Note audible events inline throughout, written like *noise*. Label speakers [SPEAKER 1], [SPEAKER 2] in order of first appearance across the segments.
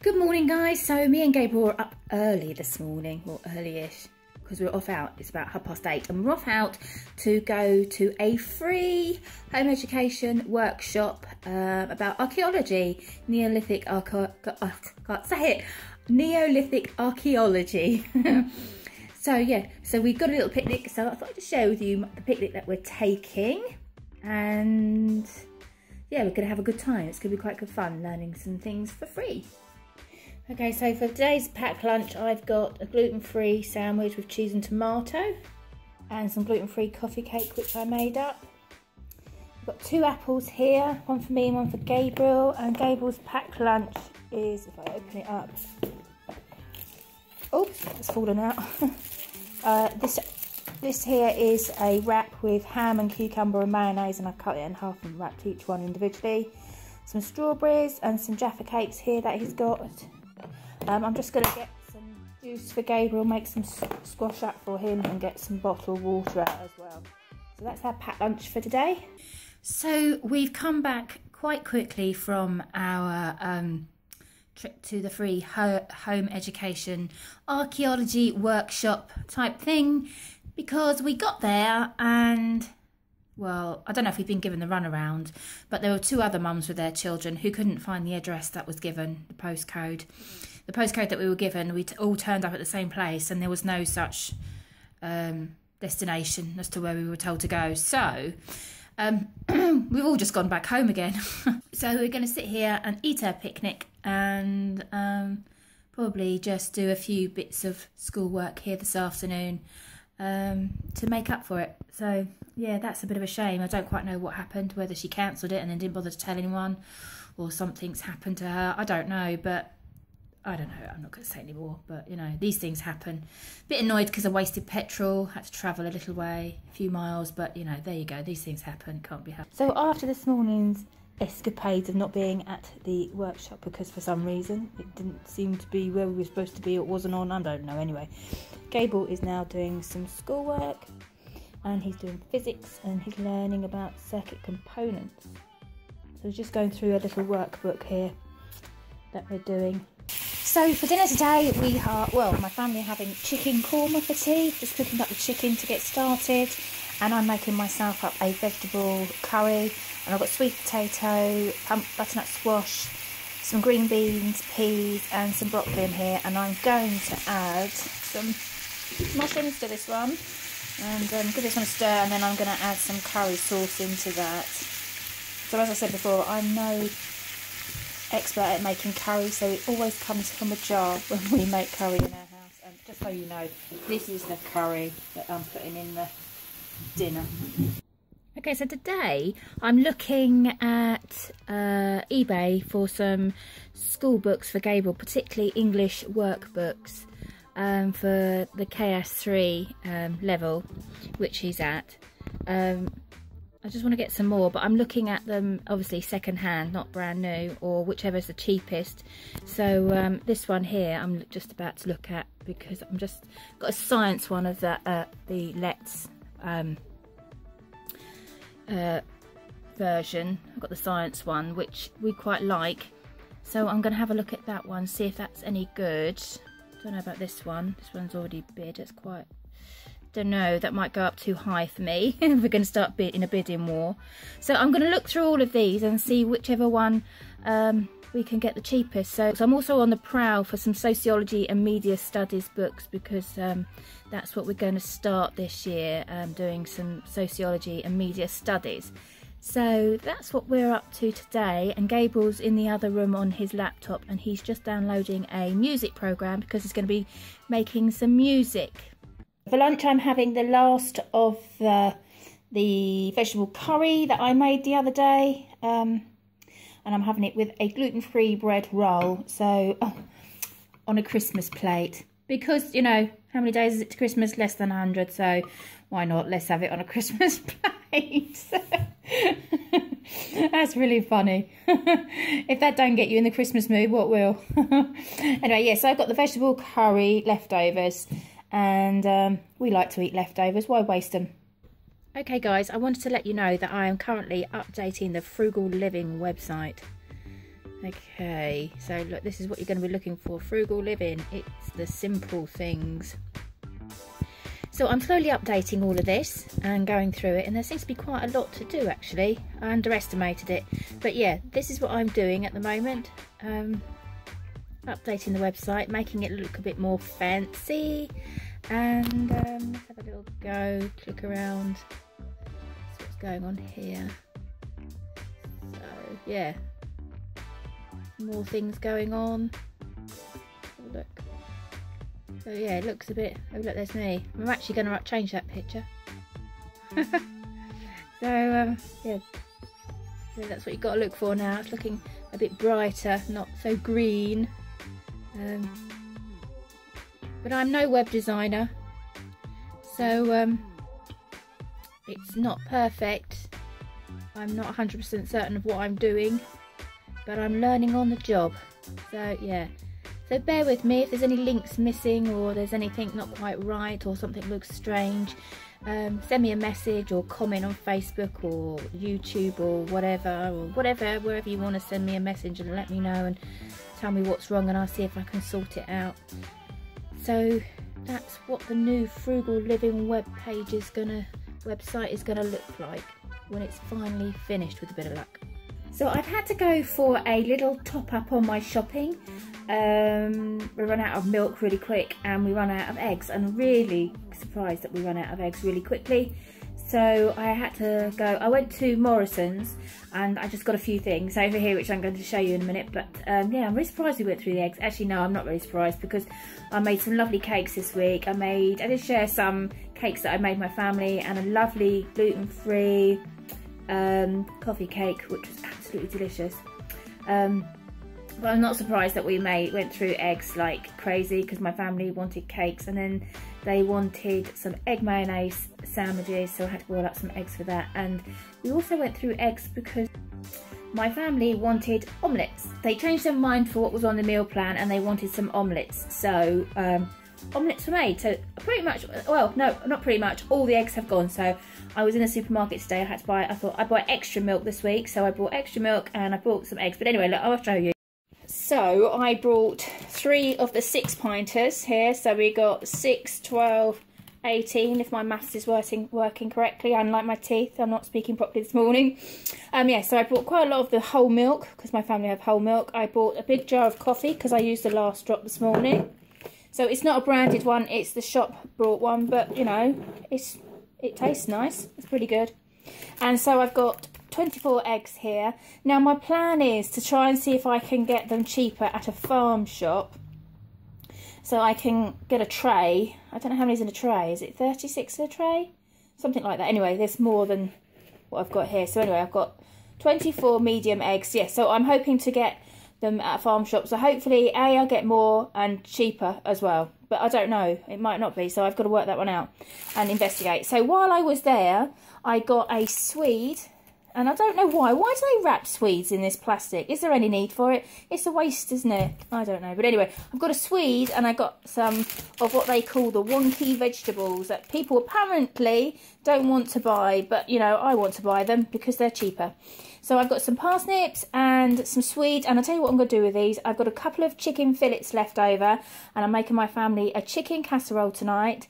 [SPEAKER 1] Good morning guys, so me and Gabriel are up early this morning, or early-ish, because we're off out, it's about half past eight, and we're off out to go to a free home education workshop uh, about archaeology, Neolithic, archa uh, can't say it, Neolithic archaeology. *laughs* so yeah, so we've got a little picnic, so I thought I'd just share with you the picnic that we're taking, and yeah, we're going to have a good time. It's going to be quite good fun learning some things for free. Okay, so for today's packed lunch, I've got a gluten-free sandwich with cheese and tomato and some gluten-free coffee cake, which I made up. I've got two apples here, one for me and one for Gabriel. And Gabriel's packed lunch is, if I open it up, oops, it's fallen out. *laughs* uh, this this here is a wrap with ham and cucumber and mayonnaise and I've cut it in half and wrapped each one individually. Some strawberries and some Jaffa cakes here that he's got um, I'm just going to get some juice for Gabriel, make some squash up for him and get some bottled water out as well. So that's our packed lunch for today. So we've come back quite quickly from our um, trip to the free ho home education archaeology workshop type thing because we got there and well, I don't know if we've been given the runaround, but there were two other mums with their children who couldn't find the address that was given, the postcode the postcode that we were given, we all turned up at the same place, and there was no such um, destination as to where we were told to go. So um, *clears throat* we've all just gone back home again. *laughs* so we're going to sit here and eat our picnic and um, probably just do a few bits of schoolwork here this afternoon um, to make up for it. So yeah, that's a bit of a shame. I don't quite know what happened, whether she cancelled it and then didn't bother to tell anyone or something's happened to her. I don't know, but I don't know, I'm not going to say anymore, but you know, these things happen. Bit annoyed because I wasted petrol, had to travel a little way, a few miles, but you know, there you go, these things happen, can't be helped. So after this morning's escapades of not being at the workshop because for some reason it didn't seem to be where we were supposed to be, it wasn't on, I don't know anyway. Gabriel is now doing some schoolwork and he's doing physics and he's learning about circuit components. So just going through a little workbook here that we're doing so for dinner today we are, well, my family are having chicken korma for tea, just cooking up the chicken to get started. And I'm making myself up a vegetable curry. And I've got sweet potato, butternut squash, some green beans, peas and some broccoli in here. And I'm going to add some mushrooms to this one. And um, give this one a stir and then I'm going to add some curry sauce into that. So as I said before, I'm no expert at making curry, so it always comes from a jar *laughs* when we make curry in our house. And just so you know, this is the curry that I'm putting in the dinner. Okay, so today I'm looking at uh, eBay for some school books for Gabriel, particularly English workbooks um, for the KS3 um, level, which he's at. Um, I just want to get some more, but I'm looking at them obviously second hand, not brand new, or whichever's the cheapest. So um, this one here, I'm just about to look at because I'm just got a science one of the uh, the Letts um, uh, version. I've got the science one, which we quite like. So I'm going to have a look at that one, see if that's any good. Don't know about this one. This one's already bid. It's quite don't know, that might go up too high for me if *laughs* we're going to start in a bidding war. So I'm going to look through all of these and see whichever one um, we can get the cheapest. So, so, I'm also on the prowl for some sociology and media studies books because um, that's what we're going to start this year, um, doing some sociology and media studies. So that's what we're up to today and Gabriel's in the other room on his laptop and he's just downloading a music program because he's going to be making some music. For lunch I'm having the last of the, the vegetable curry that I made the other day. Um, and I'm having it with a gluten-free bread roll. So, oh, *laughs* on a Christmas plate. Because, you know, how many days is it to Christmas? Less than 100. So, why not? Let's have it on a *laughs* Christmas plate. *laughs* That's really funny. if that don't get you in the Christmas mood, what will? anyway, yes, yeah, so I've got the vegetable curry leftovers and um, we like to eat leftovers. Why waste them? Okay guys, I wanted to let you know that I am currently updating the Frugal Living website. Okay, so look, this is what you're going to be looking for. Frugal living, it's the simple things. So I'm slowly updating all of this and going through it and there seems to be quite a lot to do actually. I underestimated it. But yeah, this is what I'm doing at the moment. Um, updating the website, making it look a bit more fancy and um, let's have a little go, click around, see what's going on here. So yeah, more things going on. look. So yeah, it looks a bit, oh look, there's me. I'm actually going to change that picture. *laughs* so um, yeah, so that's what you've got to look for now. It's looking a bit brighter, not so green. Um, but I'm no web designer, so um, it's not perfect. I'm not 100% certain of what I'm doing, but I'm learning on the job. So yeah, so bear with me if there's any links missing or there's anything not quite right or something looks strange. Um, send me a message or comment on Facebook or YouTube or whatever or whatever wherever you want to send me a message and let me know and tell me what's wrong and I'll see if I can sort it out. So that's what the new Frugal Living web page is gonna website is gonna look like when it's finally finished with a bit of luck. So I've had to go for a little top up on my shopping. Um, we run out of milk really quick and we run out of eggs. I'm really surprised that we run out of eggs really quickly. So I had to go, I went to Morrisons and I just got a few things over here which I'm going to show you in a minute. But um, yeah, I'm really surprised we went through the eggs. Actually, no, I'm not really surprised because I made some lovely cakes this week. I made, I did share some cakes that I made my family and a lovely gluten-free um, coffee cake which was absolutely delicious. Um, but I'm not surprised that we made went through eggs like crazy because my family wanted cakes and then they wanted some egg mayonnaise sandwiches so I had to boil up some eggs for that. And we also went through eggs because my family wanted omelettes. They changed their mind for what was on the meal plan and they wanted some omelettes. So um, omelettes were made. So pretty much well no not pretty much. All the eggs have gone. So I was in a supermarket today. I had to buy I thought I bought extra milk this week. So I bought extra milk and I bought some eggs. But anyway look I'll show you so I brought three of the six pinters here. So we got 6, 12, 18 if my maths is working working correctly. Unlike my teeth I'm not speaking properly this morning. Um yeah so I bought quite a lot of the whole milk because my family have whole milk. I bought a big jar of coffee because I used the last drop this morning. So it's not a branded one it's the shop brought one but you know it's it tastes nice. It's pretty good. And so I've got 24 eggs here. Now my plan is to try and see if I can get them cheaper at a farm shop. So I can get a tray. I don't know how many's in a tray. Is it 36 in a tray? Something like that. Anyway, there's more than what I've got here. So anyway, I've got 24 medium eggs. Yes, yeah, so I'm hoping to get them at farm shop. So hopefully, A, I'll get more and cheaper as well. But I don't know. It might not be. So I've got to work that one out and investigate. So while I was there, I got a Swede and I don't know why. Why do they wrap Swedes in this plastic? Is there any need for it? It's a waste, isn't it? I don't know. But anyway, I've got a Swede and I got some of what they call the wonky vegetables that people apparently don't want to buy. But, you know, I want to buy them because they're cheaper. So I've got some parsnips and some Swede. And I'll tell you what I'm going to do with these. I've got a couple of chicken fillets left over. And I'm making my family a chicken casserole tonight.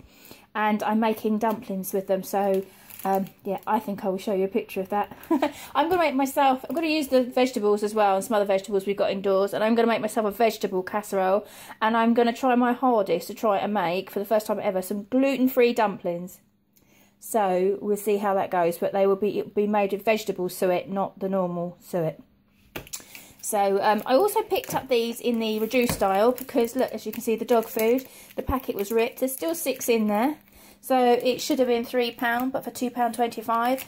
[SPEAKER 1] And I'm making dumplings with them. So um, yeah, I think I will show you a picture of that. *laughs* I'm going to make myself, I'm going to use the vegetables as well and some other vegetables we've got indoors and I'm going to make myself a vegetable casserole and I'm going to try my hardest to try and make, for the first time ever, some gluten-free dumplings. So we'll see how that goes, but they will be, be made with vegetable suet, not the normal suet. So um, I also picked up these in the reduced style because look, as you can see, the dog food, the packet was ripped. There's still six in there. So it should have been £3, but for £2.25,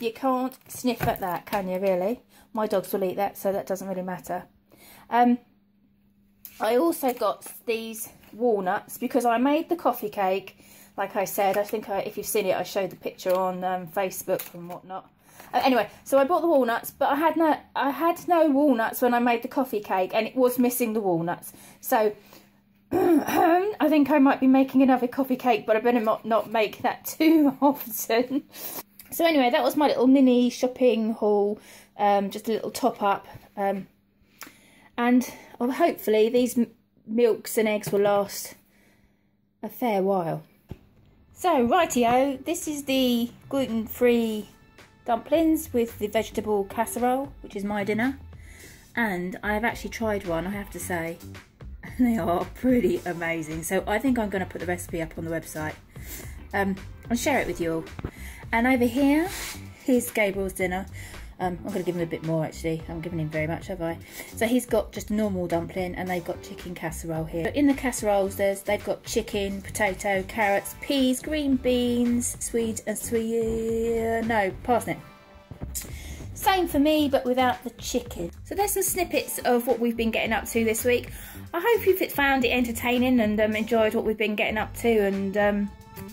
[SPEAKER 1] you can't sniff at that, can you, really? My dogs will eat that, so that doesn't really matter. Um, I also got these walnuts because I made the coffee cake. Like I said, I think I, if you've seen it, I showed the picture on um, Facebook and whatnot. Uh, anyway, so I bought the walnuts, but I had no I had no walnuts when I made the coffee cake, and it was missing the walnuts. So *clears throat* I think I might be making another coffee cake, but I better not, not make that *laughs* too often. So anyway, that was my little mini shopping haul, um, just a little top up. Um, And oh, hopefully these milks and eggs will last a fair while. So, rightio, this is the gluten-free dumplings with the vegetable casserole, which is my dinner. And I have actually tried one, I have to say. *laughs* They are pretty amazing. So I think I'm going to put the recipe up on the website um, and share it with you all. And over here, here's Gabriel's dinner. Um, I'm going to give him a bit more actually. I haven't given him very much, have I? So he's got just normal dumpling and they've got chicken casserole here. In the casseroles, there's they've got chicken, potato, carrots, peas, green beans, sweet and sweet, uh, no, parsnip. Same for me, but without the chicken. So there's some snippets of what we've been getting up to this week. I hope you've found it entertaining and um, enjoyed what we've been getting up to. And um,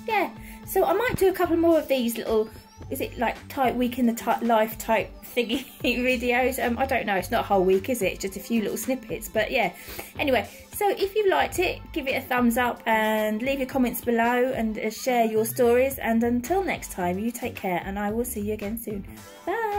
[SPEAKER 1] yeah, so I might do a couple more of these little is it like type week in the life type thingy *laughs* videos? Um i don't know. It's not a whole week is it? Just a few little snippets but yeah. Anyway so if you liked it give it a thumbs up and leave your comments below and uh, share your stories. And until next time you take care and i will see you again soon. Bye